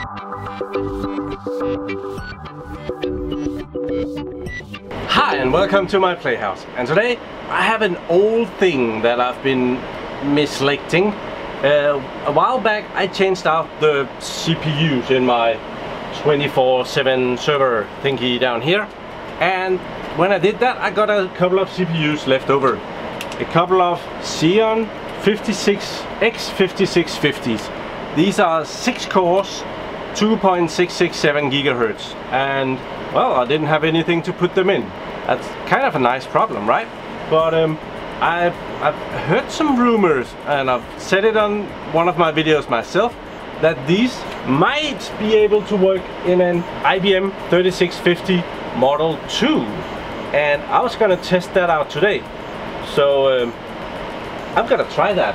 Hi and welcome to my playhouse and today I have an old thing that I've been mislecting. Uh, a while back I changed out the CPUs in my 24-7 server thingy down here and when I did that I got a couple of CPUs left over. A couple of Xeon 56 X5650s. These are 6 cores 2.667 gigahertz. And well I didn't have anything to put them in. That's kind of a nice problem right? But um, I've, I've heard some rumors and I've said it on one of my videos myself that these might be able to work in an IBM 3650 Model 2 and I was gonna test that out today. So um, I'm gonna try that.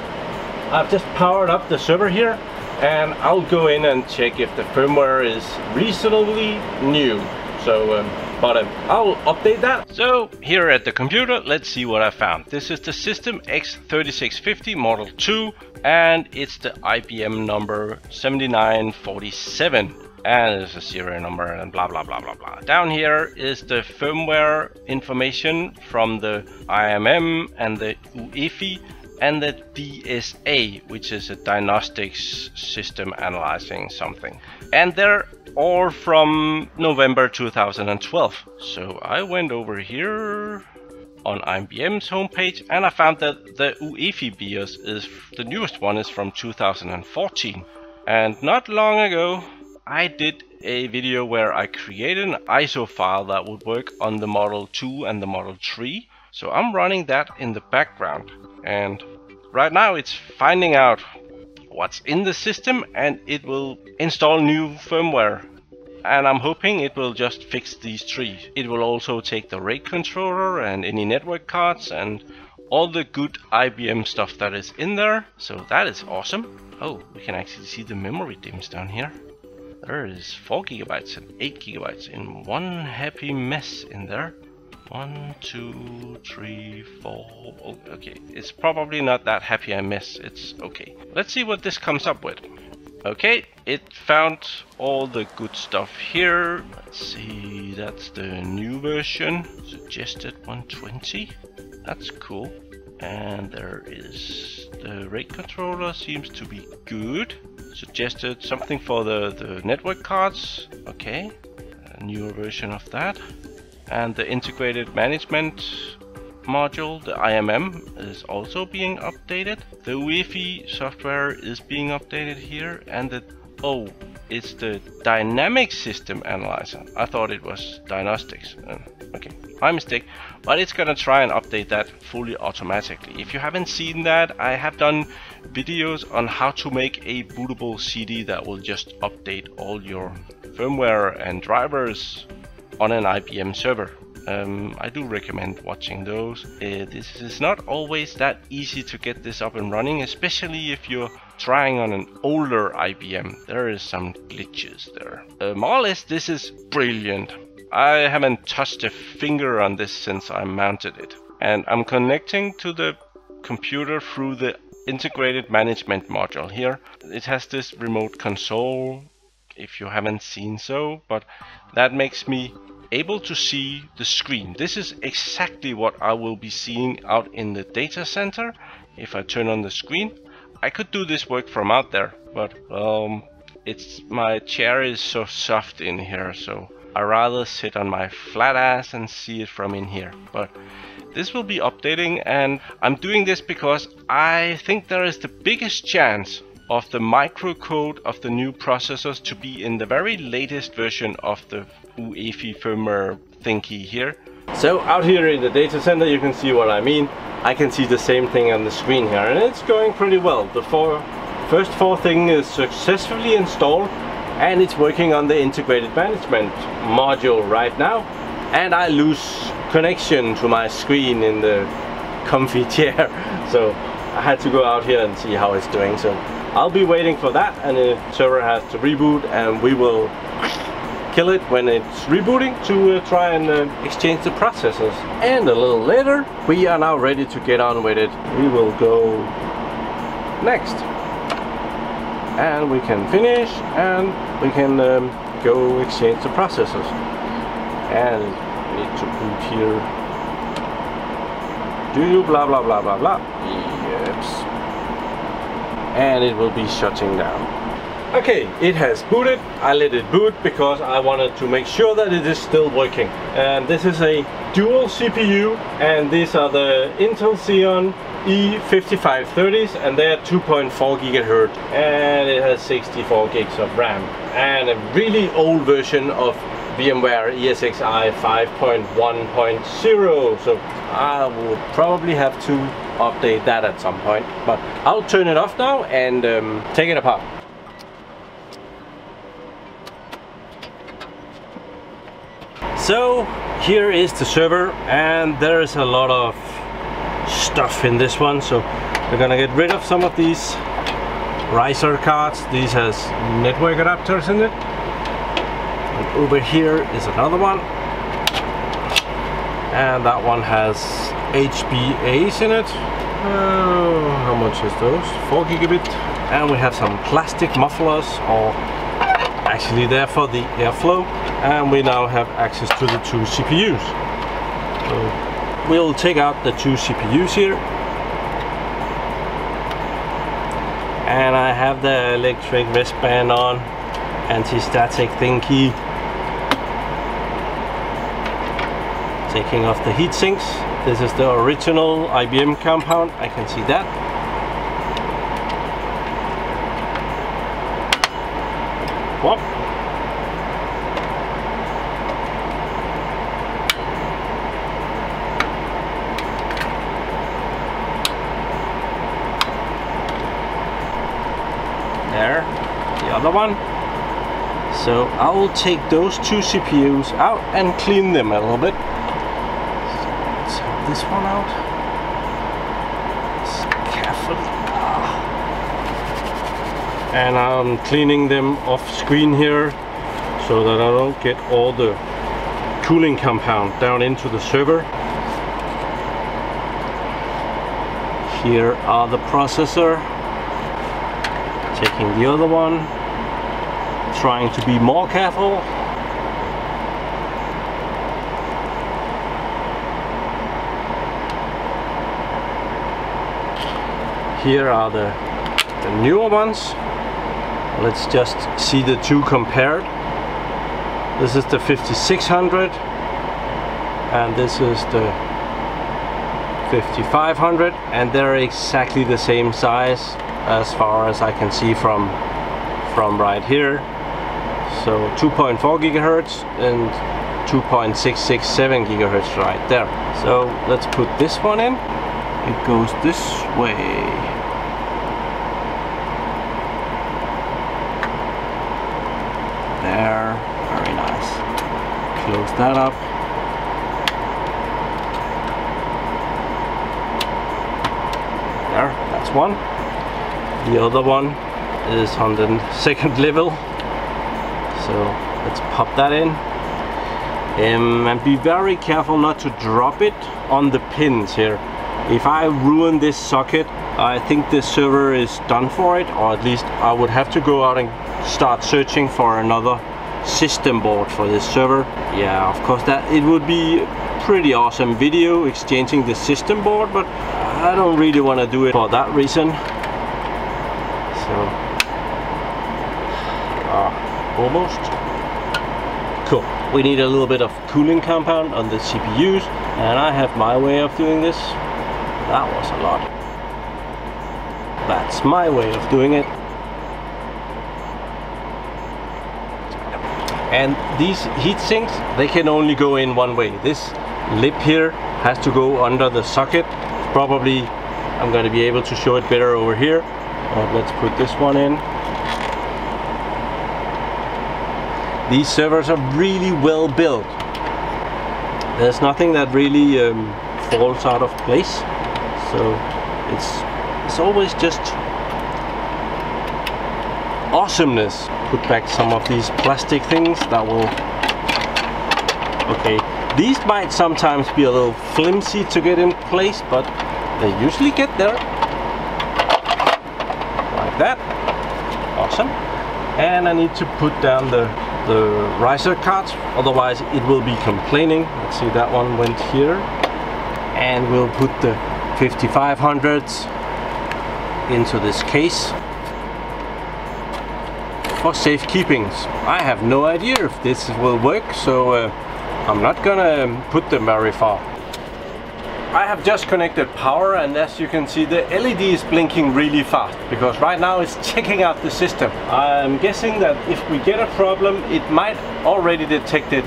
I've just powered up the server here and I'll go in and check if the firmware is reasonably new. So um, but um, I'll update that. So here at the computer let's see what I found. This is the system X3650 model 2 and it's the IBM number 7947 and there's a serial number and blah blah blah blah blah. Down here is the firmware information from the IMM and the UEFI and the DSA, which is a diagnostics system analyzing something. And they're all from November 2012. So I went over here on IBM's homepage and I found that the UEFI BIOS is the newest one is from 2014. And not long ago I did a video where I created an ISO file that would work on the Model 2 and the Model 3. So I'm running that in the background and right now it's finding out what's in the system and it will install new firmware and I'm hoping it will just fix these three. It will also take the RAID controller and any network cards and all the good IBM stuff that is in there. So that is awesome. Oh, we can actually see the memory DIMMs down here. There is 4 gigabytes and 8 gigabytes in one happy mess in there. One, two, three, four. Okay, it's probably not that happy I miss. It's okay. Let's see what this comes up with. Okay, it found all the good stuff here. Let's see, that's the new version. Suggested 120. That's cool. And there is the RAID controller seems to be good. Suggested something for the, the network cards. Okay, a newer version of that and the integrated management module, the IMM, is also being updated. The UEFI software is being updated here and the oh it's the dynamic system analyzer. I thought it was diagnostics. Uh, okay, my mistake. But it's gonna try and update that fully automatically. If you haven't seen that, I have done videos on how to make a bootable CD that will just update all your firmware and drivers on an IBM server. Um, I do recommend watching those. Uh, this is not always that easy to get this up and running, especially if you're trying on an older IBM. There is some glitches there. Uh, more or less, this is brilliant. I haven't touched a finger on this since I mounted it. And I'm connecting to the computer through the integrated management module here. It has this remote console if you haven't seen so, but that makes me able to see the screen. This is exactly what I will be seeing out in the data center. If I turn on the screen, I could do this work from out there, but um, it's my chair is so soft in here, so I rather sit on my flat ass and see it from in here. But this will be updating and I'm doing this because I think there is the biggest chance of the microcode of the new processors to be in the very latest version of the UEFI firmware thingy here. So out here in the data center you can see what I mean. I can see the same thing on the screen here and it's going pretty well. The four, first four thing is successfully installed and it's working on the integrated management module right now and I lose connection to my screen in the comfy chair so I had to go out here and see how it's doing so I'll be waiting for that and the server has to reboot and we will kill it when it's rebooting to uh, try and uh, exchange the processors. And a little later, we are now ready to get on with it. We will go next. And we can finish and we can um, go exchange the processors. And need to boot here. Do you blah blah blah blah blah? Yes. And it will be shutting down. Okay, it has booted. I let it boot because I wanted to make sure that it is still working. And this is a dual CPU and these are the Intel Xeon E5530s and they're 2.4 gigahertz and it has 64 gigs of RAM and a really old version of VMware ESXi 5.1.0 so I will probably have to update that at some point. But I'll turn it off now and um, take it apart. So here is the server and there's a lot of stuff in this one. So we're gonna get rid of some of these riser cards. These has network adapters in it. And over here is another one. And that one has HBAs in it? Oh, how much is those? 4 gigabit. And we have some plastic mufflers or actually there for the airflow. And we now have access to the two CPUs. So we'll take out the two CPUs here. And I have the electric wristband on anti-static thingy. Taking off the heat sinks this is the original IBM compound I can see that Whoop. There, the other one. So I will take those two CPUs out and clean them a little bit. This one out. Carefully. Ah. And I'm cleaning them off screen here so that I don't get all the cooling compound down into the server. Here are the processor. Taking the other one. Trying to be more careful. Here are the, the newer ones. Let's just see the two compared. This is the 5600 and this is the 5500 and they're exactly the same size as far as I can see from from right here so 2.4 gigahertz and 2.667 gigahertz right there so let's put this one in it goes this way there very nice close that up. There that's one. The other one is on the second level. So let's pop that in. Um, and be very careful not to drop it on the pins here. If I ruin this socket I think this server is done for it or at least I would have to go out and start searching for another system board for this server. Yeah of course that it would be pretty awesome video exchanging the system board but I don't really want to do it for that reason. So uh, almost. Cool. We need a little bit of cooling compound on the CPUs and I have my way of doing this. That was a lot. That's my way of doing it and these heat sinks they can only go in one way. This lip here has to go under the socket. Probably I'm going to be able to show it better over here. But let's put this one in. These servers are really well built. There's nothing that really um, falls out of place. So it's it's always just awesomeness. Put back some of these plastic things that will okay. These might sometimes be a little flimsy to get in place but they usually get there. Like that. Awesome. And I need to put down the the riser cards otherwise it will be complaining. Let's see that one went here. And we'll put the 5500s into this case for safekeeping. I have no idea if this will work so uh, I'm not gonna put them very far I have just connected power and as you can see the LED is blinking really fast because right now it's checking out the system. I'm guessing that if we get a problem it might already detect it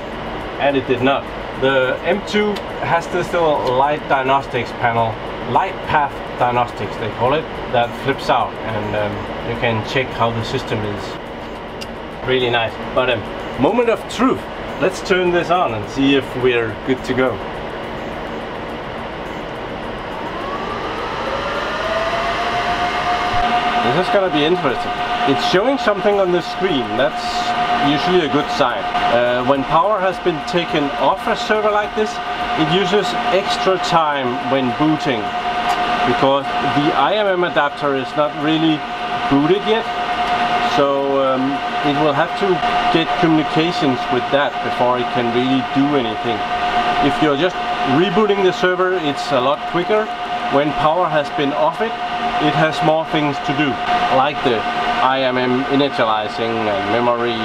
and it did not. The M2 has this little light diagnostics panel, light path diagnostics they call it, that flips out and um, you can check how the system is. Really nice. But um, moment of truth. Let's turn this on and see if we're good to go. This is gonna be interesting. It's showing something on the screen. That's usually a good sign. Uh, when power has been taken off a server like this, it uses extra time when booting because the IMM adapter is not really booted yet. Um, it will have to get communications with that before it can really do anything. If you're just rebooting the server, it's a lot quicker. When power has been off it, it has more things to do, like the IMM initializing and memory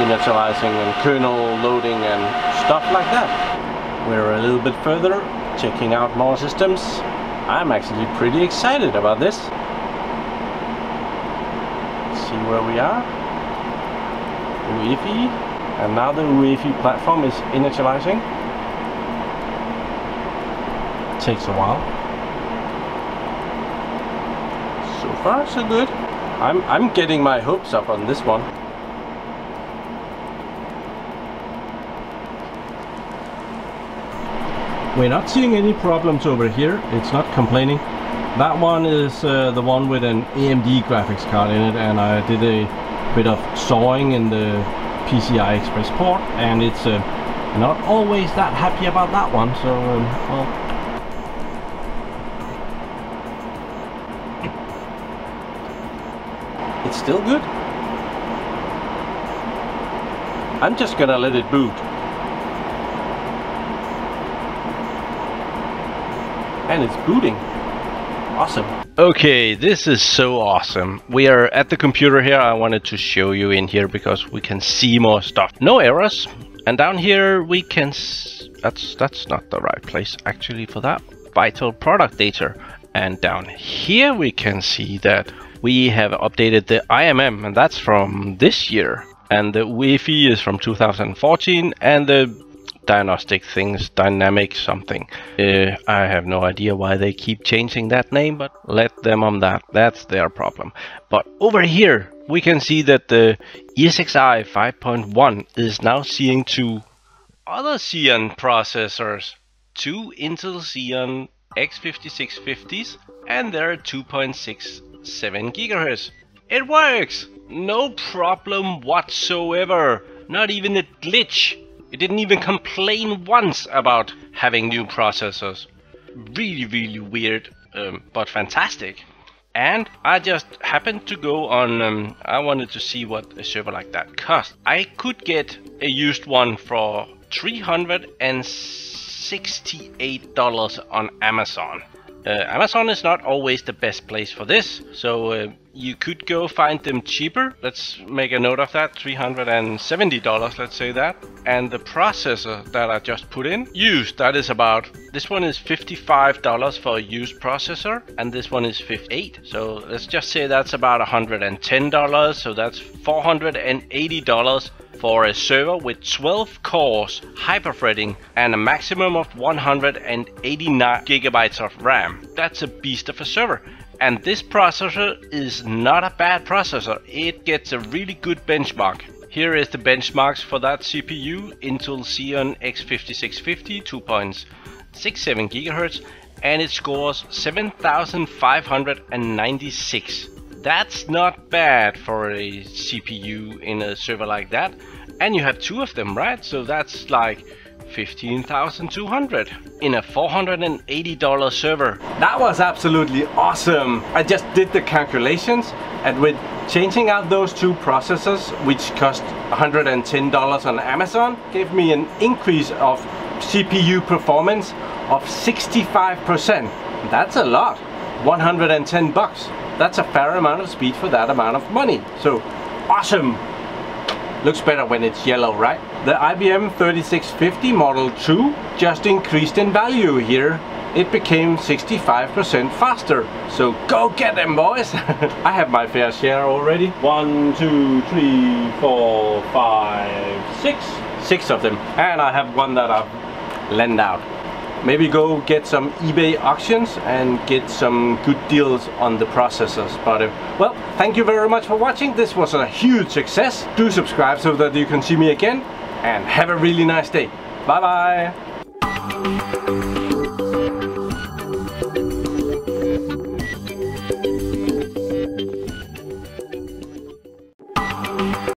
initializing and kernel loading and stuff like that. We're a little bit further, checking out more systems. I'm actually pretty excited about this. See where we are. UEFI, and now the UEFI platform is initializing. Takes a while. So far so good. I'm, I'm getting my hopes up on this one. We're not seeing any problems over here. It's not complaining. That one is uh, the one with an AMD graphics card in it and I did a bit of sawing in the PCI Express port and it's uh, not always that happy about that one so um, well It's still good. I'm just gonna let it boot. And it's booting. Awesome. Okay, this is so awesome. We are at the computer here. I wanted to show you in here because we can see more stuff. No errors. And down here we can... That's, that's not the right place actually for that. Vital product data. And down here we can see that we have updated the IMM, and that's from this year. And the UEFI is from 2014, and the diagnostic things, dynamic something. Uh, I have no idea why they keep changing that name, but let them on that. That's their problem. But over here, we can see that the ESXi 5.1 is now seeing two other Xeon processors, two Intel Xeon X5650s, and they're 2.6 7 gigahertz. It works! No problem whatsoever. Not even a glitch. It didn't even complain once about having new processors. Really, really weird, um, but fantastic. And I just happened to go on, um, I wanted to see what a server like that cost. I could get a used one for $368 on Amazon. Uh, Amazon is not always the best place for this, so uh, you could go find them cheaper. Let's make a note of that, $370, let's say that. And the processor that I just put in, used, that is about, this one is $55 for a used processor, and this one is 58 So let's just say that's about $110, so that's $480 for a server with 12 cores, hyperthreading, and a maximum of 189 gigabytes of RAM. That's a beast of a server. And this processor is not a bad processor. It gets a really good benchmark. Here is the benchmarks for that CPU, Intel Xeon X5650 2.67 GHz and it scores 7596 that's not bad for a CPU in a server like that. And you have two of them, right? So that's like 15,200 in a $480 server. That was absolutely awesome. I just did the calculations and with changing out those two processors, which cost $110 on Amazon, gave me an increase of CPU performance of 65%. That's a lot. 110 bucks. That's a fair amount of speed for that amount of money. So awesome. Looks better when it's yellow, right? The IBM 3650 Model 2 just increased in value here. It became 65% faster. So go get them, boys! I have my fair share already. One, two, three, four, five, six. Six of them. And I have one that I've lent out maybe go get some eBay auctions and get some good deals on the processors. But uh, well, thank you very much for watching. This was a huge success. Do subscribe so that you can see me again and have a really nice day. Bye bye.